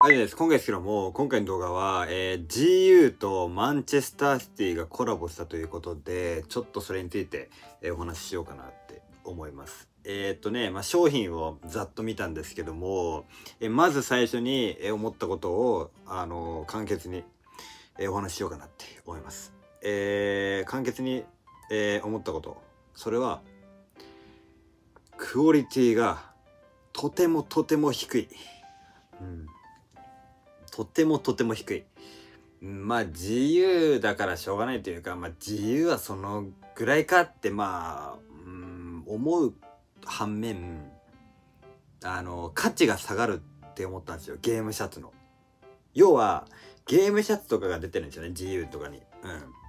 はいです。今回ですけども、今回の動画は、えー、GU とマンチェスターシティがコラボしたということで、ちょっとそれについて、えー、お話ししようかなって思います。えー、っとね、まあ、商品をざっと見たんですけども、え、まず最初に、え、思ったことを、あの簡潔に、えお話ししようかなって思います。え簡潔に、え思ったこと。それは、クオリティがとてもとても低い。うんとてもとても低い。まあ自由だからしょうがないというか、まあ自由はそのぐらいかってまあ、うん、思う反面、あの、価値が下がるって思ったんですよ。ゲームシャツの。要は、ゲームシャツとかが出てるんですよね。自由とかに。うん。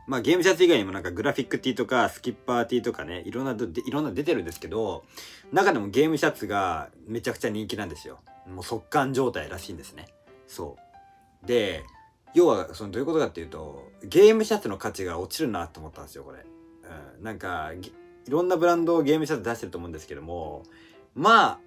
まあゲームシャツ以外にもなんかグラフィックティーとかスキッパーティーとかね、いろんな、いろんな出てるんですけど、中でもゲームシャツがめちゃくちゃ人気なんですよ。もう速乾状態らしいんですね。そう。で要はそのどういうことかっていうとゲームシャツの価値が落ちるなと思ったんですよこれ、うん、なんかいろんなブランドをゲームシャツ出してると思うんですけどもま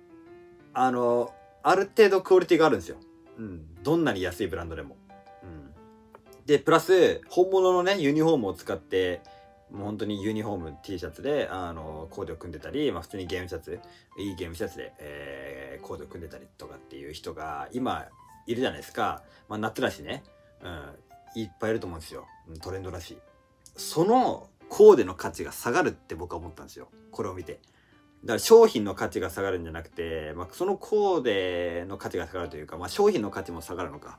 ああのある程度クオリティがあるんですよ、うん、どんなに安いブランドでも、うん、でプラス本物のねユニフォームを使ってもう本当にユニフォーム T シャツであのコーデを組んでたり、まあ、普通にゲームシャツいいゲームシャツで、えー、コーデを組んでたりとかっていう人が今いるじゃないですか。まあ、夏だしね。うん。いっぱいいると思うんですよ。トレンドらしい。そのコーデの価値が下がるって僕は思ったんですよ。これを見て。だから商品の価値が下がるんじゃなくて、まあ、そのコーデの価値が下がるというか、まあ、商品の価値も下がるのか。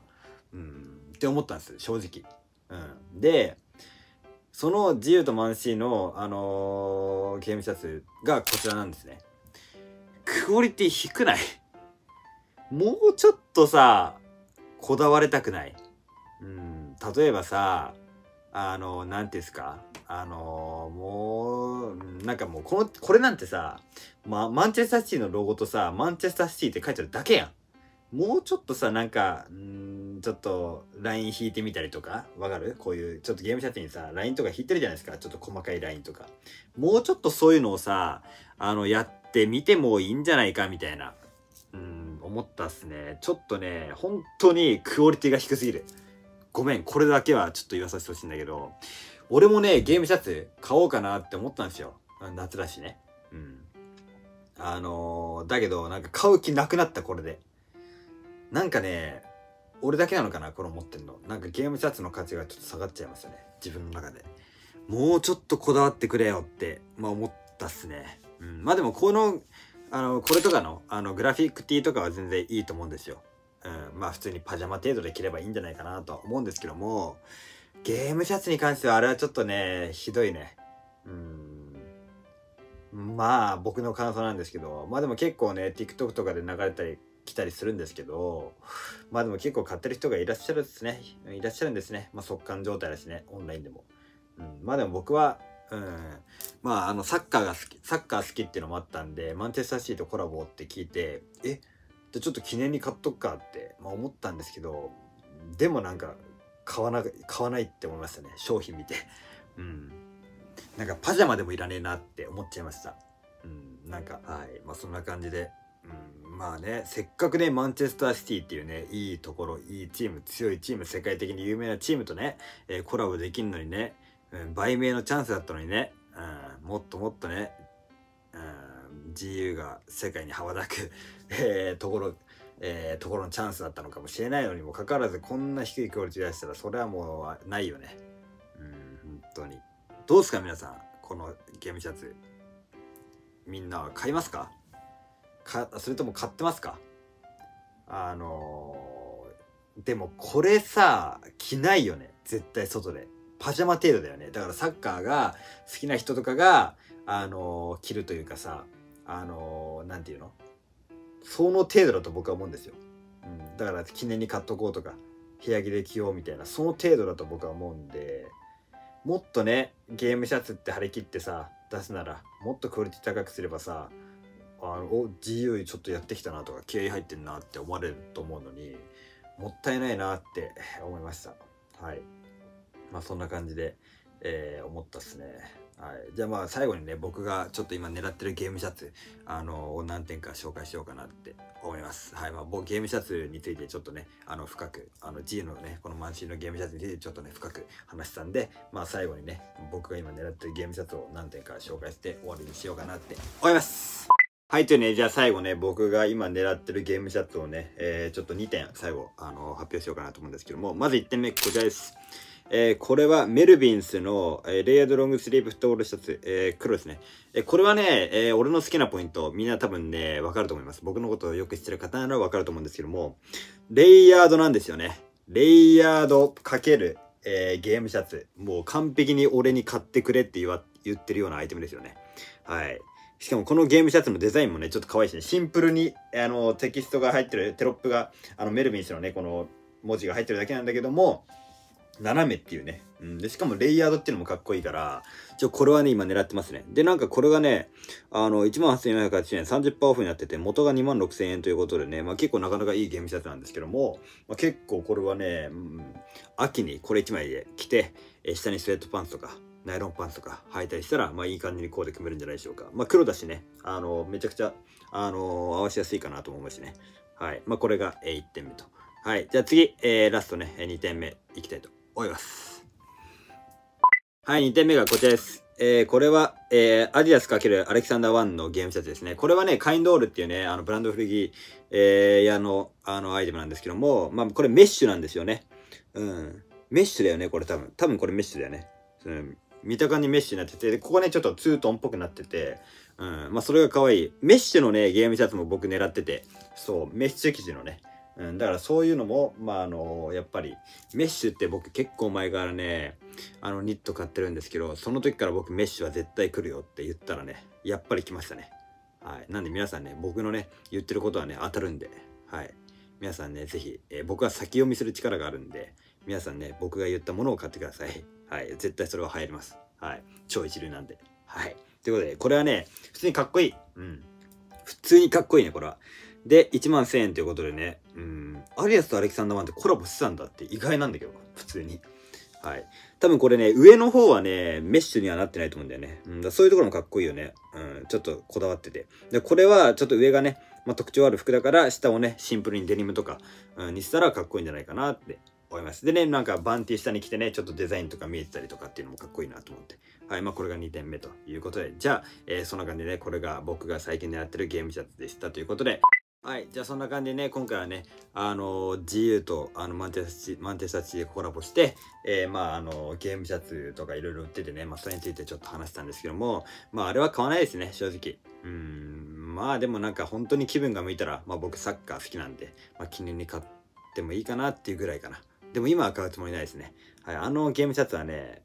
うん。って思ったんです、正直。うん。で、その自由とマンシーの、あのー、ゲームシャツがこちらなんですね。クオリティ低ない？もうちょっとさ、こだわれたくない？うん、例えばさ、あの、なんていうんですか？あのもう、なんかもう、この、これなんてさ、ま、マンチェスターシティのロゴとさ、マンチェスターシティって書いてあるだけやん。もうちょっとさ、なんか、んちょっと、ライン引いてみたりとか、わかる？こういう、ちょっとゲームシャツにさ、ラインとか引いてるじゃないですか？ちょっと細かいラインとか。もうちょっとそういうのをさ、あの、やってみてもいいんじゃないか、みたいな。思ったっすね。ちょっとね、本当にクオリティが低すぎる。ごめん、これだけはちょっと言わさせてほしいんだけど、俺もね、ゲームシャツ買おうかなって思ったんですよ。夏だしね。うん。あのー、だけど、なんか買う気なくなった、これで。なんかね、俺だけなのかな、これ持ってんの。なんかゲームシャツの価値がちょっと下がっちゃいますよね。自分の中で。もうちょっとこだわってくれよって、まあ思ったっすね。うん。まあでもこのあの、これとかの、あの、グラフィックティーとかは全然いいと思うんですよ。うん、まあ普通にパジャマ程度で着ればいいんじゃないかなとは思うんですけども、ゲームシャツに関してはあれはちょっとね、ひどいね。うん。まあ僕の感想なんですけど、まあでも結構ね、TikTok とかで流れたり来たりするんですけど、まあでも結構買ってる人がいらっしゃるんですね。いらっしゃるんですね。まあ速乾状態だしね、オンラインでも。うん、まあでも僕はうん。まあ、あの、サッカーが好き、サッカー好きっていうのもあったんで、マンチェスターシティとコラボって聞いて、え、じゃちょっと記念に買っとくかって、まあ、思ったんですけど、でもなんか、買わな、買わないって思いましたね。商品見て。うん。なんか、パジャマでもいらねえなって思っちゃいました。うん。なんか、はい。まあ、そんな感じで。うん、まあね、せっかくね、マンチェスターシティっていうね、いいところ、いいチーム、強いチーム、世界的に有名なチームとね、えー、コラボできるのにね、うん、売名のチャンスだったのにね、うん、もっともっとね、うん、自由が世界に羽ばたく、えー、ところ、えー、ところのチャンスだったのかもしれないのにもかかわらずこんな低いクオリティ出したらそれはもうないよね。うん、本当に。どうですか皆さん、このゲームシャツ。みんなは買いますか？かそれとも買ってますか？あのー、でもこれさ、着ないよね。絶対外で。パジャマ程度だよね。だからサッカーが好きな人とかが、あのー、着るというかさ、あのー、なんていうの？その程度だと僕は思うんですよ。うん。だから記念に買っとこうとか、部屋着で着ようみたいな、その程度だと僕は思うんで、もっとね、ゲームシャツって張り切ってさ、出すなら、もっとクオリティ高くすればさ、あの、お、GU ちょっとやってきたなとか、気合入ってんなって思われると思うのに、もったいないなって思いました。はい。まあそんな感じで、えー、思ったっすね。はい、じゃあまあ最後にね僕がちょっと今狙ってるゲームシャツあのを何点か紹介しようかなって思います。はい。まあ僕ゲームシャツについてちょっとねあの深くあの G のねこの満身のゲームシャツについてちょっとね深く話したんでまあ最後にね僕が今狙ってるゲームシャツを何点か紹介して終わりにしようかなって思います。はい、というね、じゃあ最後ね、僕が今狙ってるゲームシャツをね、えー、ちょっと2点最後、あの、発表しようかなと思うんですけども、まず1点目、こちらです。えー、これはメルビンスの、えー、レイヤードロングスリーブフットボールシャツ、えー、黒ですね。えこれはね、え俺の好きなポイント、みんな多分ね、わかると思います。僕のことをよく知ってる方ならわかると思うんですけども、レイヤードなんですよね。レイヤードかける、えゲームシャツ。もう完璧に俺に買ってくれって言わ言ってるようなアイテムですよね。はい。しかもこのゲームシャツのデザインもね、ちょっと可愛いしね、シンプルに、あの、テキストが入ってる、テロップが、あの、メルビンスのね、この文字が入ってるだけなんだけども、斜めっていうね。うん。で、しかもレイヤードっていうのもかっこいいから、ちょ、これはね、今狙ってますね。で、なんかこれがね、あの、18,480円、30%オフになってて、元が26,000円ということでね、まあ結構なかなかいいゲームシャツなんですけども、まあ、結構これはね、うん、秋にこれ1枚で着て、え下にスウェットパンツとか、ナイロンパンツとか履いたりしたら、まあいい感じにコーデ組めるんじゃないでしょうか。まあ黒だしね、あの、めちゃくちゃ、あの、合わせやすいかなと思いますね。はい。まあこれが1点目と。はい。じゃあ次、えー、ラストね、2点目いきたいと思います。はい、2点目がこちらです。えー、これは、えー、アディダス×アレキサンダー1のゲームシャツですね。これはね、カインドールっていうね、あの、ブランド古着、えー、屋の、あの、アイテムなんですけども、まあ、これメッシュなんですよね。うん。メッシュだよね、これ多分。多分これメッシュだよね。うん。見た感じメッシュになってて、ここね、ちょっとツートンっぽくなってて、うん。まあ、それが可愛い。メッシュのね、ゲームシャツも僕狙ってて、そう、メッシュ生地のね、うん、だからそういうのも、まあ、あの、やっぱり、メッシュって僕結構前からね、あの、ニット買ってるんですけど、その時から僕メッシュは絶対来るよって言ったらね、やっぱり来ましたね。はい。なんで皆さんね、僕のね、言ってることはね、当たるんで、はい。皆さんね、ぜひ、えー、僕は先読みする力があるんで、皆さんね、僕が言ったものを買ってください。はい。絶対それは入ります。はい。超一流なんで。はい。ということで、これはね、普通にかっこいい。うん。普通にかっこいいね、これは。で、1万1000円ということでね、うん、アリアスとアレキサンダーマンってコラボしてたんだって意外なんだけど、普通に。はい。多分これね、上の方はね、メッシュにはなってないと思うんだよね。うん、だそういうところもかっこいいよね。うん、ちょっとこだわってて。で、これはちょっと上がね、まあ、特徴ある服だから、下をね、シンプルにデニムとか、うん、にしたらかっこいいんじゃないかなって思います。でね、なんかバンティ下に着てね、ちょっとデザインとか見えてたりとかっていうのもかっこいいなと思って。はい、まあこれが2点目ということで、じゃあ、えー、そんな感じでね、これが僕が最近狙ってるゲームシャツでしたということで、はい。じゃあそんな感じでね、今回はね、あの、GU とあのマンテスマンテスタチでコラボして、えー、まああの、ゲームシャツとかいろいろ売っててね、まあそれについてちょっと話したんですけども、まああれは買わないですね、正直。うん、まあでもなんか本当に気分が向いたら、まあ僕サッカー好きなんで、まあ記念に買ってもいいかなっていうぐらいかな。でも今は買うつもりないですね。はい。あのゲームシャツはね、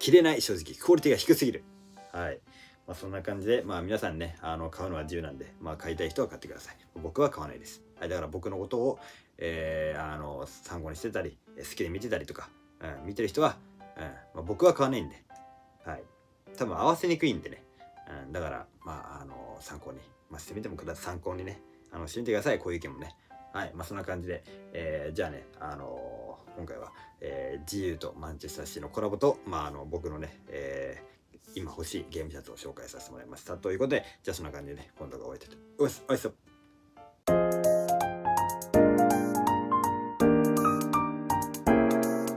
着れない正直。クオリティが低すぎる。はい。まあ、そんな感じで、まあ皆さんね、あの、買うのは自由なんで、まあ買いたい人は買ってください。僕は買わないです。はい、だから僕のことを、えー、あの、参考にしてたり、好きで見てたりとか、うん、見てる人は、うん、まあ、僕は買わないんで、はい。多分合わせにくいんでね、うん、だから、まあ、あの、参考に、まあ、してみてもください。参考にね、あの、してみてください。こういう意見もね。はい、まあそんな感じで、えー、じゃあね、あのー、今回は、えー、GU とマンチェスターシーのコラボと、まああの、僕のね、えー、今欲しいゲームシャツを紹介させてもらいました。ということで、じゃあそんな感じでね、今度が終えてと。おいっす、おいます。